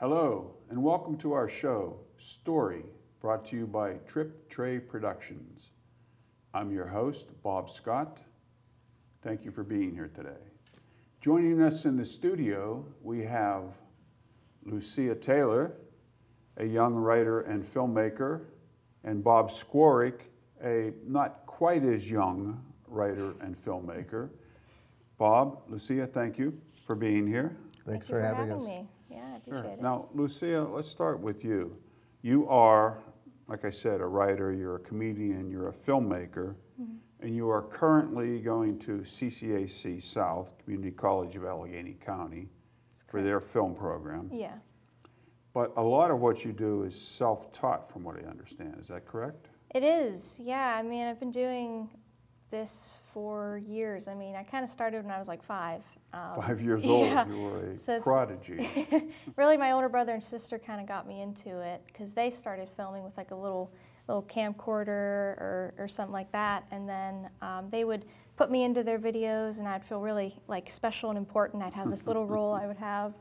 Hello, and welcome to our show, Story, brought to you by Trip Tray Productions. I'm your host, Bob Scott. Thank you for being here today. Joining us in the studio, we have Lucia Taylor, a young writer and filmmaker, and Bob Skworyk, a not quite as young writer and filmmaker. Bob, Lucia, thank you for being here. Thanks Thank you for having us. me. Yeah, I Sure. appreciate it. Now, Lucia, let's start with you. You are, like I said, a writer, you're a comedian, you're a filmmaker, Mm-hmm. and you are currently going to CCAC South, Community College of Allegheny County, for their film program. Yeah. But a lot of what you do is self-taught, from what I understand. Is that correct? It is. Yeah. I mean, I've been doing this for years. I mean, I kind of started when I was like five. Um, Five years old, yeah. you were a So prodigy. really, my older brother and sister kind of got me into it because they started filming with like a little little camcorder or, or something like that, and then um, they would put me into their videos, and I'd feel really like special and important. I'd have this little role I would have,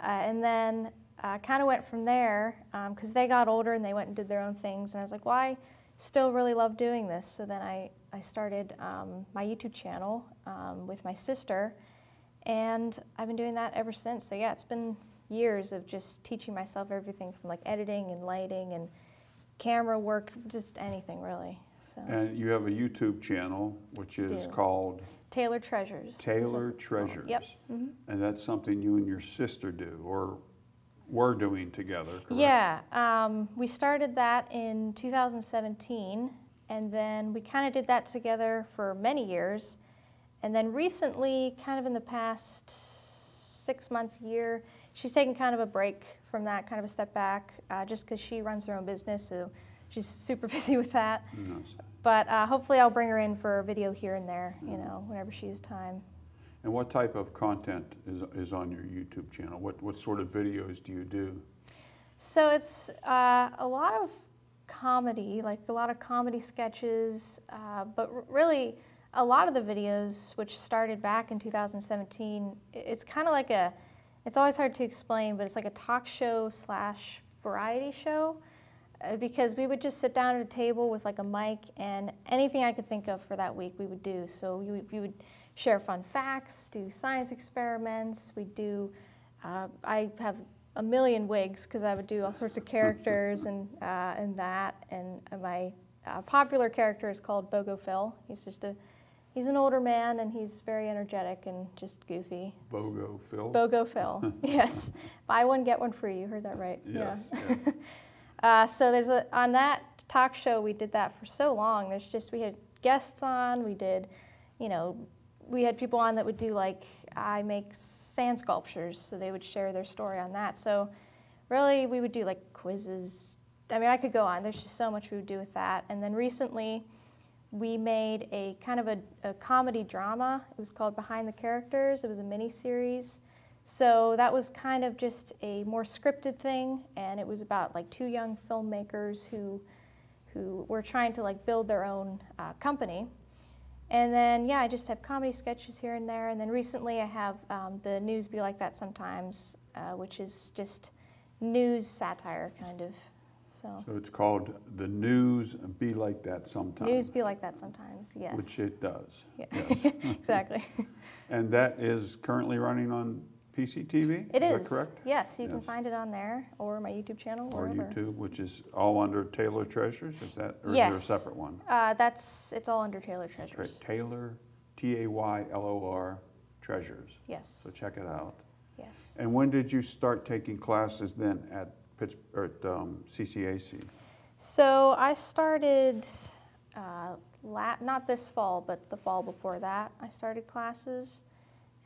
uh, and then uh, kind of went from there because they got older and they went and did their own things, and I was like, well, still really love doing this. So then I I started um, my YouTube channel um, with my sister. And I've been doing that ever since. So yeah, it's been years of just teaching myself everything from like editing and lighting and camera work, just anything really. So And you have a YouTube channel, which is do. called Taylor Treasures. Taylor. Treasures. Yep. mhm. And that's something you and your sister do, or were doing together, correct? Yeah, um, we started that in 2017, and then we kind of did that together for many years. And then recently, kind of in the past six months, year, she's taken kind of a break from that, kind of a step back, uh, just because she runs her own business, so she's super busy with that. Yes. But uh, hopefully, I'll bring her in for a video here and there, you know, whenever she has time. And what type of content is, is on your YouTube channel? What, what sort of videos do you do? So it's uh, a lot of comedy, like a lot of comedy sketches, uh, but really a lot of the videos, which started back in 2017, it's kind of like a, it's always hard to explain, but it's like a talk show slash variety show. Uh, because we would just sit down at a table with like a mic and anything I could think of for that week we would do. So we would, would share fun facts, do science experiments, we do, uh, I have a million wigs because I would do all sorts of characters and, uh, and that. And my uh, popular character is called Bogo Phil. He's just a, he's an older man and he's very energetic and just goofy. Bogo Phil? Bogo Phil, yes. Buy one, get one free. You heard that right. Yes, Yeah. yes. Uh, so there's a on that talk show we did that for so long. There's just we had guests on. We did, you know, we had people on that would do like I make sand sculptures, so they would share their story on that. So really, we would do like quizzes. I mean, I could go on. There's just so much we would do with that. And then recently, we made a kind of a, a comedy drama. It was called Behind the Characters. It was a mini series. So that was kind of just a more scripted thing, and it was about like two young filmmakers who, who were trying to like build their own uh, company. And then yeah, I just have comedy sketches here and there. And then recently I have um, the News Be Like That Sometimes, uh, which is just news satire kind of. So So it's called The News Be Like That Sometimes. news be like that sometimes. Yes. Which it does. yeah. Yes. exactly. And that is currently running on PCTV? It is is. that correct? Yes, you can find it on there or my YouTube channel Or wherever. YouTube, which is all under Taylor Treasures, is that, or is there a separate one? Uh, that's it's all under Taylor Treasures. Taylor, T-A-Y-L-O-R, Treasures. Yes. So check it out. Yes. And when did you start taking classes then at Pitts, or at um, CCAC? So I started uh, la- not this fall, but the fall before that. I started classes,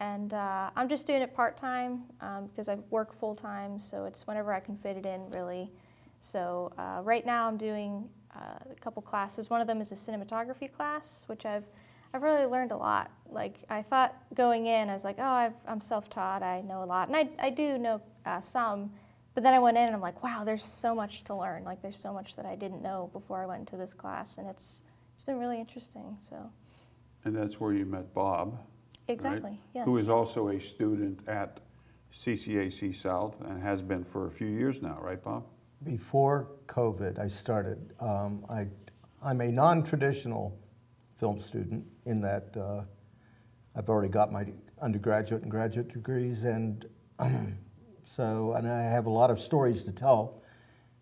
and uh, I'm just doing it part time because I work full time. So it's whenever I can fit it in, really. So uh, right now I'm doing uh, a couple classes. One of them is a cinematography class, which I've I've really learned a lot. Like I thought going in, I was like, oh, I've, I'm self-taught. I know a lot, and I I do know uh, some. But then I went in and I'm like, wow, there's so much to learn. Like there's so much that I didn't know before I went into this class, and it's it's been really interesting. So And that's where you met Bob, right? exactly, yes. Who is also a student at CCAC South and has been for a few years now, right, Bob? Before COVID, I started. Um, I, I'm a non-traditional film student in that uh, I've already got my undergraduate and graduate degrees, and so and I have a lot of stories to tell.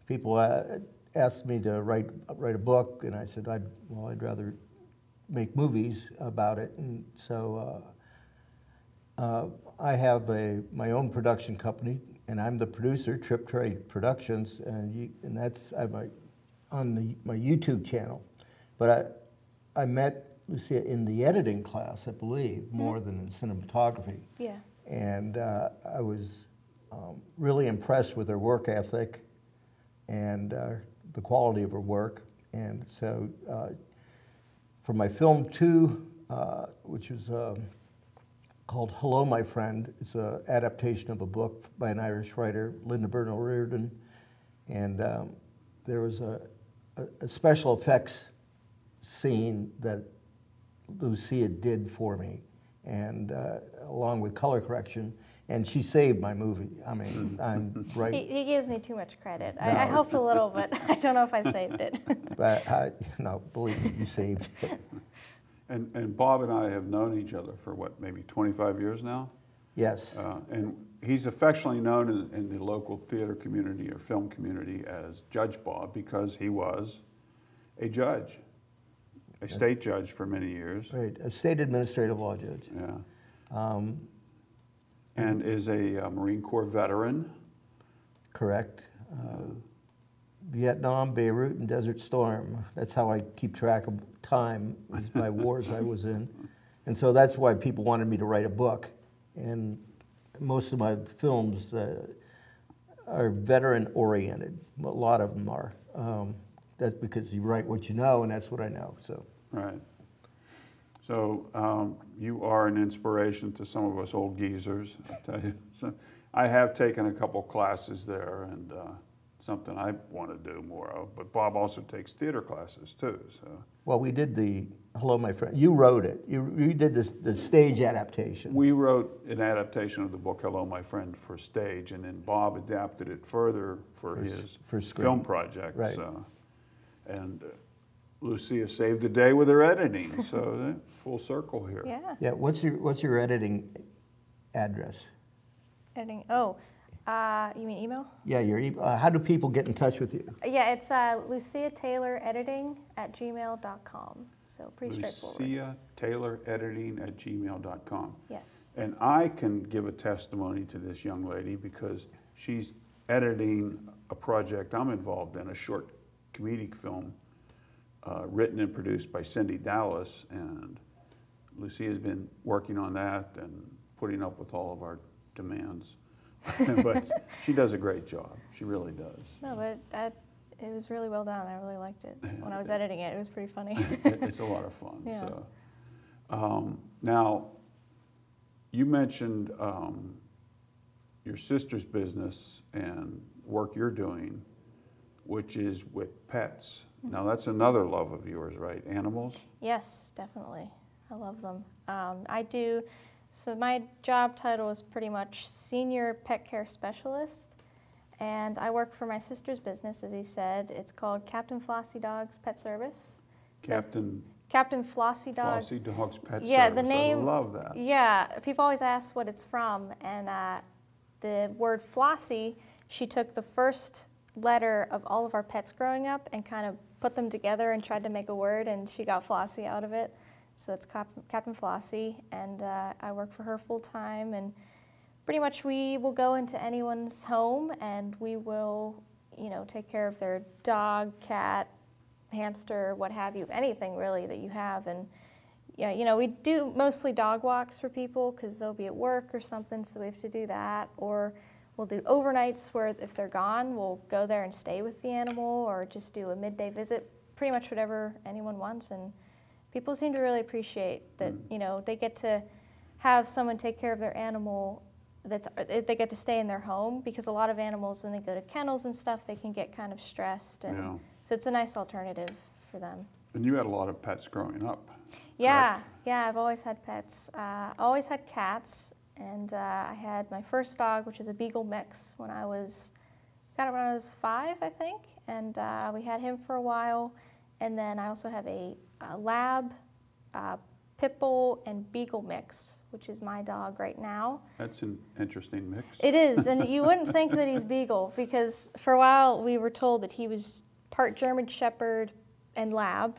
People uh, asked me to write write a book, and I said, I'd, well, I'd rather make movies about it, and so. Uh, uh, I have a, my own production company, and I'm the producer, Trip Trade Productions, and, you, and that's I'm a, on the, my YouTube channel. But I, I met Lucia in the editing class, I believe, more than in cinematography. Yeah. And uh, I was um, really impressed with her work ethic and uh, the quality of her work. And so uh, for my film two, uh, which is um, called Hello, My Friend. It's an adaptation of a book by an Irish writer, Linda Burnell Reardon. And um, there was a, a, a, special effects scene that Lucia did for me, and uh, along with color correction. And she saved my movie. I mean, I'm right. He, he gives me too much credit. No. I, I helped a little, but I don't know if I saved it. but I, no, believe me, you saved it. And, and Bob and I have known each other for what, maybe 25 years now? Yes. Uh, and he's affectionately known in, in, the local theater community or film community as Judge Bob because he was a judge, a state judge for many years. Right, a state administrative law judge. Yeah. Um, and is a, a, Marine Corps veteran. Correct. Uh, Vietnam, Beirut, and Desert Storm. That's how I keep track of time, is my wars I was in. And so that's why people wanted me to write a book. And most of my films uh, are veteran oriented. A lot of them are. Um, that's because you write what you know, and that's what I know. So. Right. So um, you are an inspiration to some of us old geezers. I tell you. So I have taken a couple classes there, and uh, something I want to do more of. But Bob also takes theater classes too. So. Well, we did the Hello, my friend. You wrote it. You, you did this, the stage adaptation. We wrote an adaptation of the book Hello, my friend for stage, and then Bob adapted it further for, for his for film project. Right. So, and uh, Lucia saved the day with her editing. so full circle here. Yeah. Yeah. What's your What's your editing address? Editing. Oh. Uh, you mean email? Yeah, your e- uh, how do people get in touch with you? Yeah, it's uh, Lucia Taylor Editing at gmail.com. So pretty Lucia straightforward. Lucia Taylor Editing at gmail.com. Yes. And I can give a testimony to this young lady because she's editing a project I'm involved in, a short comedic film uh, written and produced by Cindy Dallas. And Lucia's been working on that and putting up with all of our demands. but she does a great job. She really does. No, but I, it was really well done. I really liked it. When I was editing it, it was pretty funny. it's a lot of fun. Yeah. So. Um, now, you mentioned um, your sister's business and work you're doing, which is with pets. Now, that's another love of yours, right? Animals? Yes, definitely. I love them. Um, I do so my job title is pretty much senior pet care specialist, and I work for my sister's business, as he said. It's called Captain Flossie Dogs Pet Service. Captain. So, Captain Flossie Dogs. Flossie Dogs Pet yeah, Service. the name. I love that. Yeah, people always ask what it's from, and uh, the word Flossie. She took the first letter of all of our pets growing up and kind of put them together and tried to make a word, and she got Flossie out of it. So that's Cap Captain Flossie, and uh, I work for her full time. And pretty much, we will go into anyone's home, and we will, you know, take care of their dog, cat, hamster, what have you, anything really that you have. And yeah, you know, we do mostly dog walks for people because they'll be at work or something, so we have to do that. Or we'll do overnights where if they're gone, we'll go there and stay with the animal, or just do a midday visit. Pretty much whatever anyone wants, and people seem to really appreciate that mm. you know they get to have someone take care of their animal that's they get to stay in their home because a lot of animals when they go to kennels and stuff they can get kind of stressed and yeah. so it's a nice alternative for them and you had a lot of pets growing up yeah correct? yeah i've always had pets uh, always had cats And uh, I had my first dog, which is a Beagle mix, when I was got it when I was five, I think. And uh, we had him for a while. And then I also have a, a Lab, uh, Pit Bull, and Beagle mix, which is my dog right now. That's an interesting mix. It is, and you wouldn't think that he's Beagle because for a while we were told that he was part German Shepherd and Lab,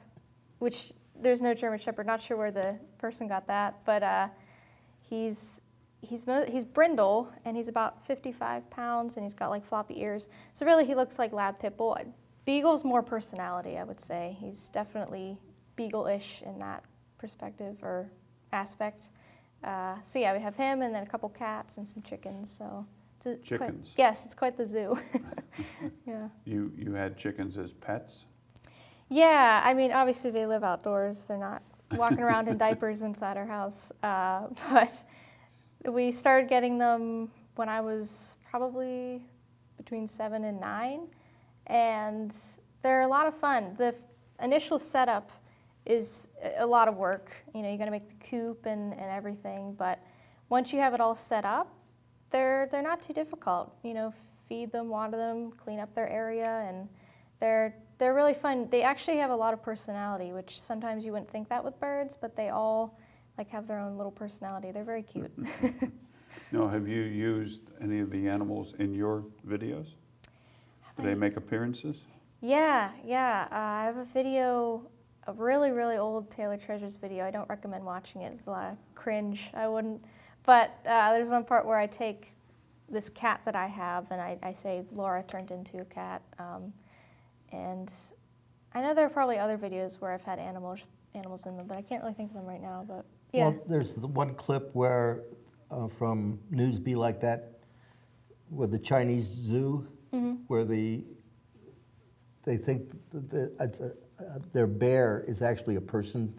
which there's no German Shepherd. Not sure where the person got that, but uh, he's he's he's brindle and he's about 55 pounds and he's got like floppy ears. So really, he looks like Lab Pit Bull. Beagle's more personality, I would say. He's definitely Beagle-ish in that perspective or aspect. Uh, so yeah, we have him and then a couple cats and some chickens. So it's a- quite- Chickens? yes, it's quite the zoo. yeah. You, you had chickens as pets? Yeah, I mean, obviously they live outdoors. They're not walking around in diapers inside our house. Uh, but we started getting them when I was probably between seven and nine, and they're a lot of fun. The initial setup is a- lot of work. You know, you got to make the coop and, and everything, but once you have it all set up, they're they're not too difficult. You know, feed them, water them, clean up their area, and they're they're really fun. They actually have a lot of personality, which sometimes you wouldn't think that with birds, but they all like have their own little personality. They're very cute. Now, have you used any of the animals in your videos? Do they make appearances? yeah, yeah. Uh, I have a video, a really really old Taylor Treasures video. I don't recommend watching it. It's a lot of cringe. I wouldn't. But uh, there's one part where I take this cat that I have, and I, I say Laura turned into a cat. Um, and I know there are probably other videos where I've had animals animals in them, but I can't really think of them right now. But yeah, Well, there's the one clip where, uh, from News Be Like That, with the Chinese zoo, Mm-hmm. where the, they think that the, it's a, uh, their bear is actually a person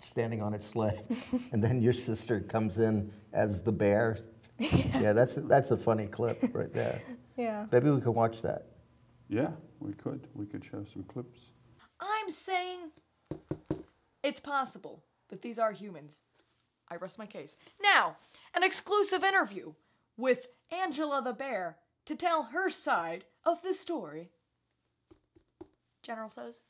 standing on its legs, and then your sister comes in as the bear. Yeah, that's, that's a funny clip right there. yeah. Maybe we can watch that. Yeah, we could. We could show some clips. I'm saying it's possible that these are humans. I rest my case. Now, an exclusive interview with Angela the Bear to tell her side of the story. General says.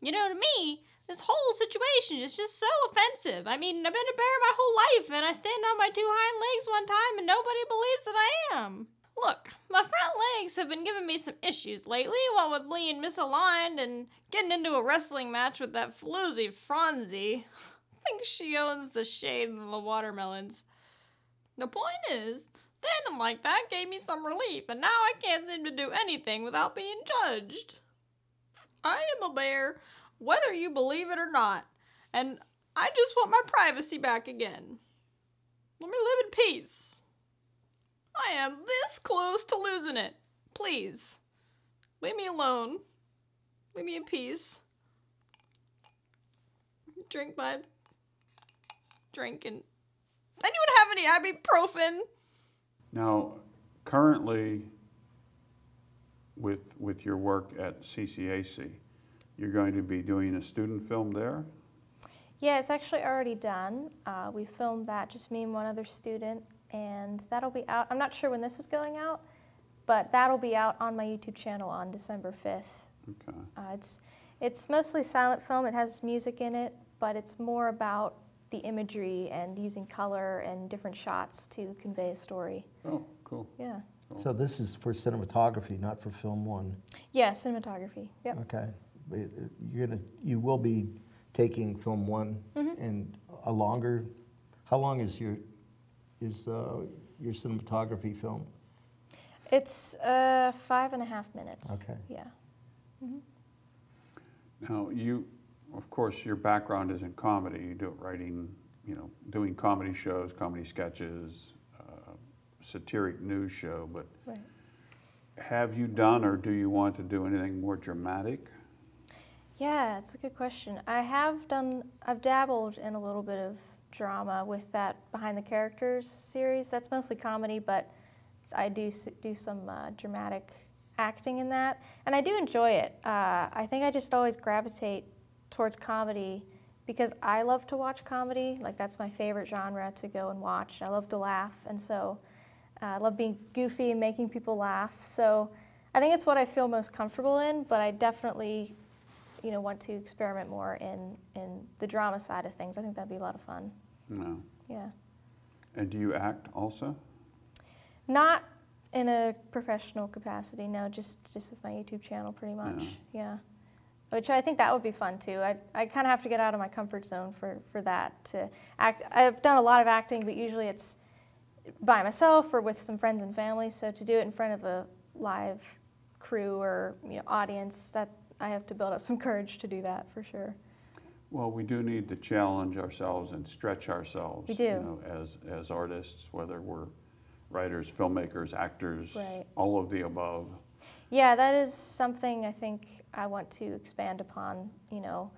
You know, to me, this whole situation is just so offensive. I mean, I've been a bear my whole life, and I stand on my two hind legs one time, and nobody believes that I am. Look, my front legs have been giving me some issues lately, what with being misaligned and getting into a wrestling match with that floozy Phronsie. I think she owns the shade of the watermelons. The point is, standing like that gave me some relief, and now I can't seem to do anything without being judged. I am a bear, whether you believe it or not, and I just want my privacy back again. Let me live in peace. I am this close to losing it. Please, leave me alone. Leave me in peace. Drink my drink and. Anyone have any ibuprofen? Now, currently, with, with your work at CCAC, you're going to be doing a student film there? Yeah, it's actually already done. Uh, we filmed that, just me and one other student, and that'll be out. I'm not sure when this is going out, but that'll be out on my YouTube channel on December 5th. Okay. Uh, it's it's mostly silent film. It has music in it, but it's more about the imagery and using color and different shots to convey a story. Oh, cool. Yeah. So this is for cinematography, not for film one. Yeah, cinematography. Yep. Okay. You're gonna, you will be taking film one and a longer, how long is your, is uh, your cinematography film? It's uh, five and a half minutes. Okay. Yeah. Now, you, of course, your background is in comedy. You do it writing, you know, doing comedy shows, comedy sketches, uh, satiric news show, but Right. have you done or do you want to do anything more dramatic? Yeah, it's a good question. I have done, I've dabbled in a little bit of drama with that Behind the Characters series. That's mostly comedy, but I do do some uh, dramatic acting in that, and I do enjoy it. Uh, I think I just always gravitate towards comedy because I love to watch comedy. Like that's my favorite genre to go and watch. I love to laugh, and so uh, I love being goofy and making people laugh. So I think it's what I feel most comfortable in. But I definitely, you know, want to experiment more in in the drama side of things. I think that'd be a lot of fun. No. Yeah. And do you act also? Not in a professional capacity, no, just just with my YouTube channel pretty much. Yeah. Which I think that would be fun too. I, I kind of have to get out of my comfort zone for, for that to act. I've done a lot of acting, but usually it's by myself or with some friends and family. So to do it in front of a live crew or you know audience, that I have to build up some courage to do that for sure. Well, we do need to challenge ourselves and stretch ourselves. We do. You know, as, as artists, whether we're writers, filmmakers, actors, Right. all of the above. Yeah, that is something I think I want to expand upon, you know,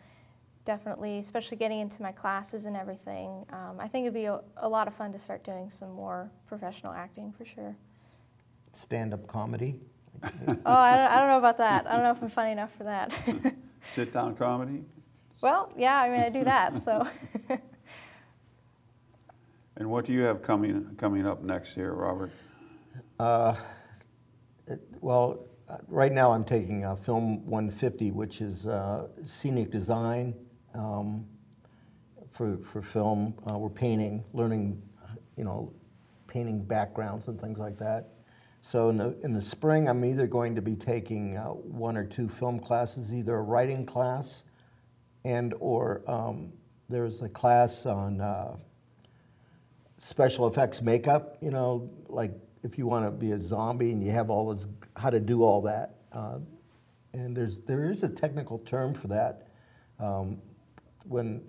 definitely, especially getting into my classes and everything. Um, I think it'd be a, a lot of fun to start doing some more professional acting for sure. Stand-up comedy. oh, I don't, I don't know about that. I don't know if I'm funny enough for that. Sit down comedy? Well, yeah, I mean, I do that, so. And what do you have coming, coming up next year, Robert? Uh, it- Well, uh, right now I'm taking uh, Film 150, which is uh, scenic design um, for, for film. Uh, We're painting, learning, you know, painting backgrounds and things like that. So in the, in the spring, I'm either going to be taking uh, one or two film classes, either a writing class and/or um, there's a class on uh, special effects makeup, you know, like if you want to be a zombie and you have all this, how to do all that. Uh, and there's, there is a technical term for that. Um, when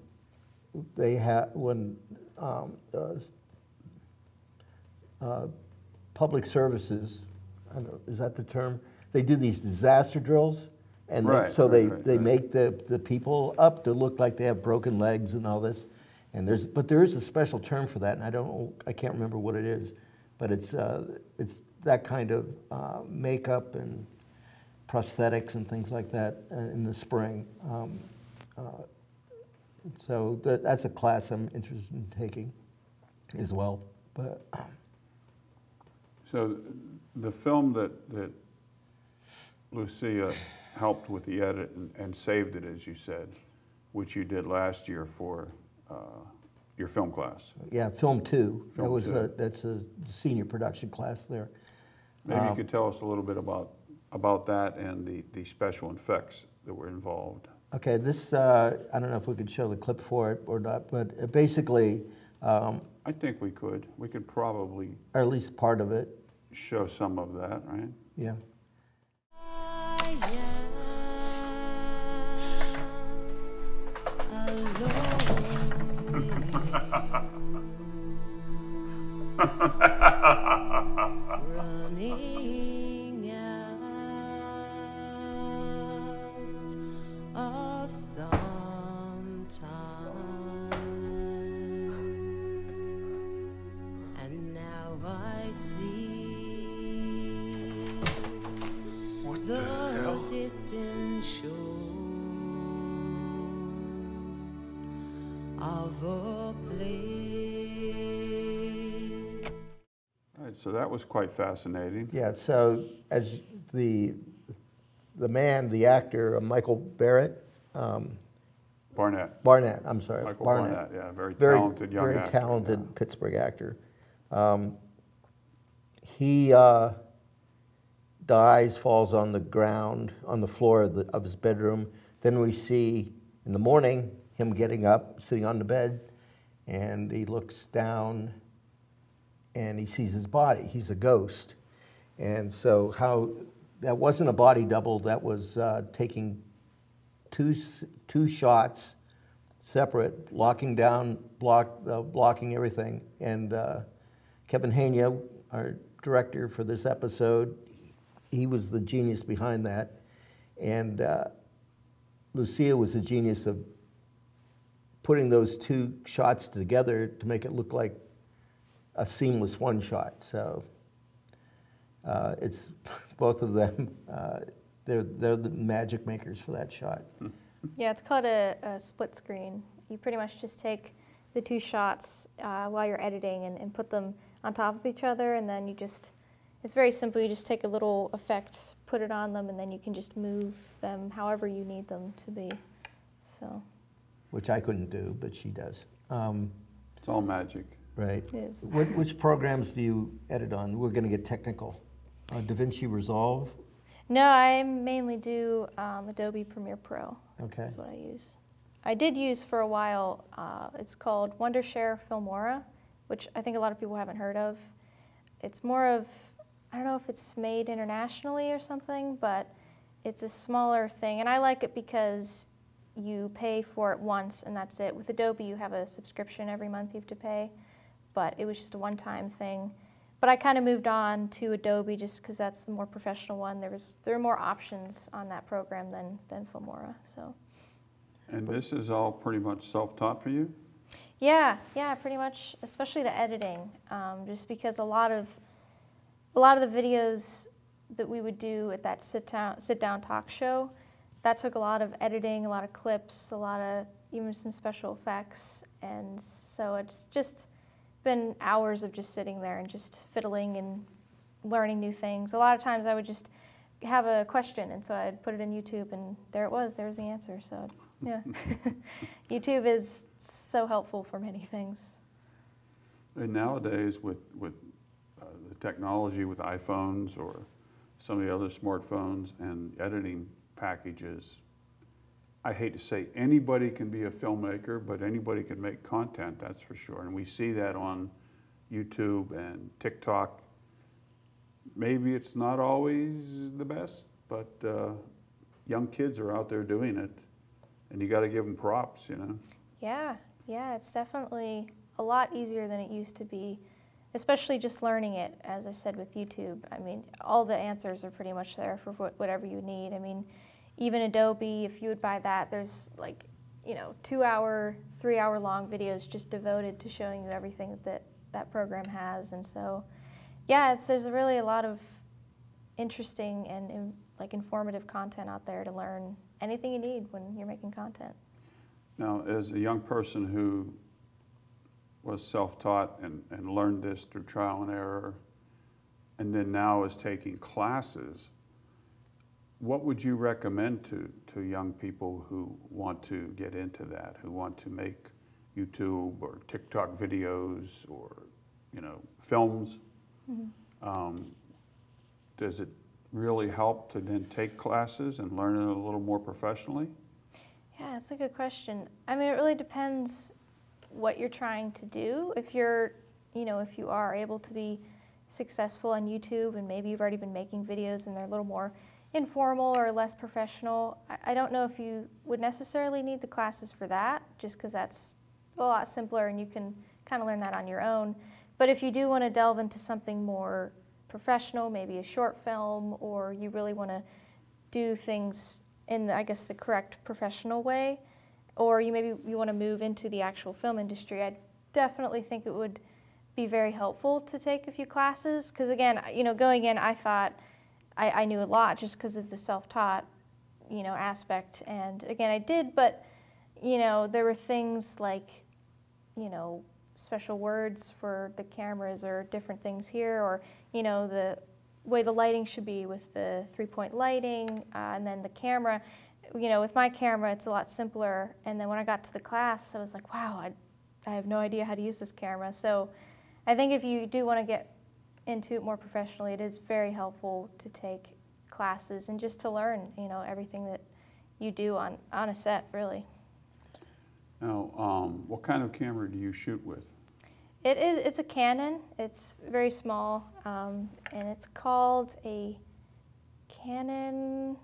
they have, when um, uh, public services, is that the term? They do these disaster drills. And Right, so right, they, right, they make the, the people up to look like they have broken legs and all this. And there's, but there is a special term for that, and I don't, I can't remember what it is. But it's, uh, it's that kind of uh, makeup and prosthetics and things like that uh, in the spring. Um, uh, So that, that's a class I'm interested in taking as well. But So the film that, that Lucia helped with the edit and, and saved it, as you said, which you did last year for uh, your film class. yeah, film two. That was two. a, that's a senior production class there. Maybe you Um, could tell us a little bit about, about that and the, the special effects that were involved. Okay, this uh, I don't know if we could show the clip for it or not, but basically, um, I think we could, we could probably or at least part of it. show some of that, right? Yeah. running was quite fascinating. Yeah, so as the, the man, the actor, uh, Michael Barrett, um, Barnett, Barnett, I'm sorry. Michael Barnett, yeah, very Very, talented young very actor. talented yeah. Pittsburgh actor. Um, he uh, dies, falls on the ground, on the floor of, the, of his bedroom. Then we see in the morning him getting up, sitting on the bed, and he looks down and he sees his body. He's a ghost. And so, how that wasn't a body double, that was uh, taking two, two shots separate, locking down, block, uh, blocking everything. And uh, Kevin Hania, our director for this episode, he was the genius behind that. And uh, Lucia was the genius of putting those two shots together to make it look like a seamless one shot. So uh, it's both of them. Uh, they're they're the magic makers for that shot. Yeah, it's called a, a split screen You pretty much just take the two shots uh, while you're editing and, and put them on top of each other, and then you just, it's very simple. You just take a little effect, put it on them, and then you can just move them however you need them to be. So, which I couldn't do, but she does. Um, It's all magic. Right. is. What, which programs do you edit on? We're going to get technical. Uh, DaVinci Resolve. No, I mainly do um, Adobe Premiere Pro. Okay. is what I use. I did use for a while, uh, it's called Wondershare Filmora, which I think a lot of people haven't heard of. It's more of, I don't know if it's made internationally or something, but it's a smaller thing. And I like it because you pay for it once and that's it. With Adobe, you have a subscription every month you have to pay, but it was just a one time thing. But I kind of moved on to Adobe just because that's the more professional one. There was there are more options on that program than than Filmora. So And this is all pretty much self-taught for you? yeah, yeah, pretty much, especially the editing, um, just because a lot of a lot of the videos that we would do at that sit down sit down talk show, that took a lot of editing, a lot of clips, a lot of even some special effects, and so it's just been hours of just sitting there and just fiddling and learning new things. A lot of times I would just have a question, and so I'd put it in YouTube, and there it was. There was the answer. So yeah, YouTube is so helpful for many things. And nowadays with, with uh, the technology with iPhones or some of the other smartphones and editing packages, I hate to say anybody can be a filmmaker, but anybody can make content, that's for sure. And we see that on YouTube and TikTok. Maybe it's not always the best, but uh, young kids are out there doing it, and you got to give them props, you know. Yeah, yeah, it's definitely a lot easier than it used to be, especially just learning it, as I said with YouTube. I mean, all the answers are pretty much there for wh- whatever you need. I mean, even Adobe, if you would buy that, there's like, you know, two hour, three hour long videos just devoted to showing you everything that that program has. And so, yeah, it's, there's really a lot of interesting and, and like informative content out there to learn anything you need when you're making content. Now, as a young person who was self-taught and, and learned this through trial and error, and then now is taking classes, what would you recommend to, to young people who want to get into that, who want to make YouTube or TikTok videos or, you know, films? Um, does it really help to then take classes and learn it a little more professionally? Yeah, that's a good question. I mean, it really depends what you're trying to do. If you're, you know, if you are able to be successful on YouTube and maybe you've already been making videos and they're a little more informal or less professional, I, don't know if you would necessarily need the classes for that, just because that's a lot simpler and you can kind of learn that on your own. But if you do want to delve into something more professional, maybe a short film, or you really want to do things in, the, I guess, the correct professional way, or you maybe you want to move into the actual film industry, I definitely think it would be very helpful to take a few classes. Because again, you know, going in, I thought I, I knew a lot just because of the self-taught, you know, aspect. And again, I did, but you know, there were things like, you know, special words for the cameras or different things here, or you know, the way the lighting should be with the three-point lighting, uh, and then the camera. You know, with my camera, it's a lot simpler. And then when I got to the class, I was like, wow, I, I have no idea how to use this camera. So I think if you do want to get into it more professionally, it is very helpful to take classes and just to learn, you know, everything that you do on, on a set, really. Now, um, what kind of camera do you shoot with? It is. It's a Canon. It's very small, um, and it's called a Canon.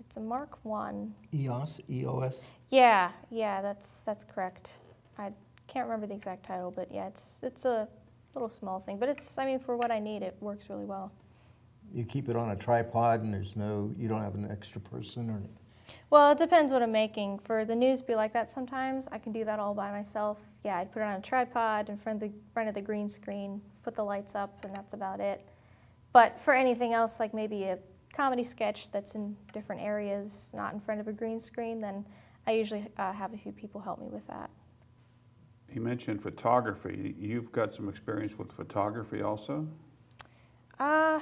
It's a Mark One. EOS, EOS. Yeah, yeah, that's that's correct. I can't remember the exact title, but yeah, it's it's a little small thing, but it's. I mean, for what I need, it works really well. You keep it on a tripod, and there's no, you don't have an extra person or. anything. Well, it depends what I'm making. For the news be like that sometimes. I can do that all by myself. Yeah, I'd put it on a tripod in front of the front of the green screen, put the lights up, and that's about it. But for anything else, like maybe a comedy sketch that's in different areas, not in front of a green screen, then I usually uh, have a few people help me with that. He mentioned photography. You've got some experience with photography also? Uh,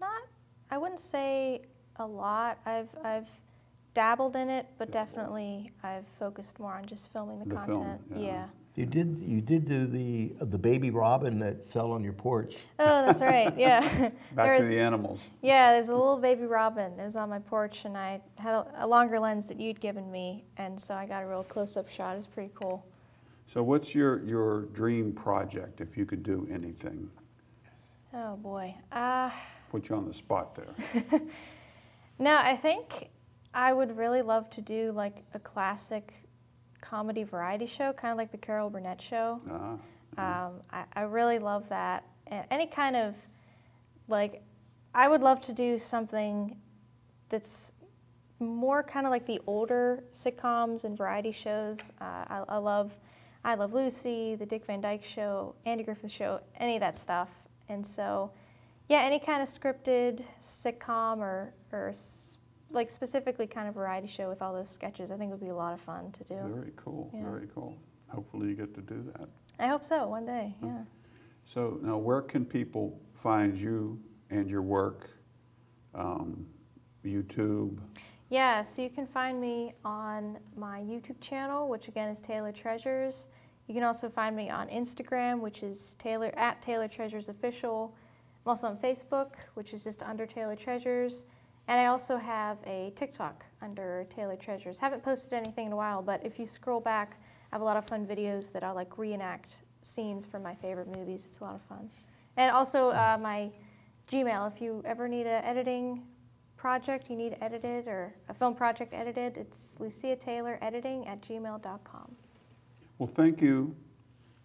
not, I wouldn't say a lot. I've, I've dabbled in it, but definitely I've focused more on just filming the, The film, content. yeah. yeah. You did, you did do the, the baby robin that fell on your porch. Oh, that's right. Yeah. Back There to was- the animals. Yeah, there's a little baby robin. It was on my porch, and I had a, a longer lens that you'd given me, and so I got a real close-up shot. It was pretty cool. So what's your, your dream project if you could do anything? Oh boy. Uh, Put you on the spot there. no, I think I would really love to do like a classic comedy variety show, kind of like the Carol Burnett show. Ah, Um, I, I really love that. And any kind of, like, I would love to do something that's more kind of like the older sitcoms and variety shows. Uh, I, I love, I Love Lucy, The Dick Van Dyke Show, Andy Griffith Show, any of that stuff. And so, yeah, any kind of scripted sitcom or, or like specifically kind of variety show with all those sketches, I think would be a lot of fun to do. very cool, Yeah. very cool. Hopefully you get to do that. I hope so one day. Yeah. So now where can people find you and your work? Um, YouTube? Yeah, so you can find me on my YouTube channel, which again is Taylor Treasures. You can also find me on Instagram, which is Taylor at Taylor Treasures Official. I'm also on Facebook, which is just under Taylor Treasures. And I also have a TikTok under Taylor Treasures. Haven't posted anything in a while, but if you scroll back, I have a lot of fun videos that I'll like reenact scenes from my favorite movies. It's a lot of fun. And also uh, my Gmail, if you ever need an editing project you need edited or a film project edited, it's Lucia Taylor editing at gmail.com. Well, thank you,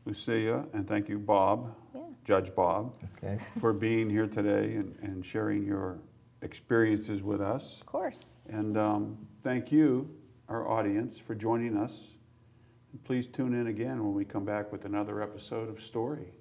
Lucia, and thank you, Bob, Yeah. Judge Bob, Okay. for being here today and, and sharing your experiences with us. Of course. And um, thank you, our audience, for joining us. And please tune in again when we come back with another episode of Story.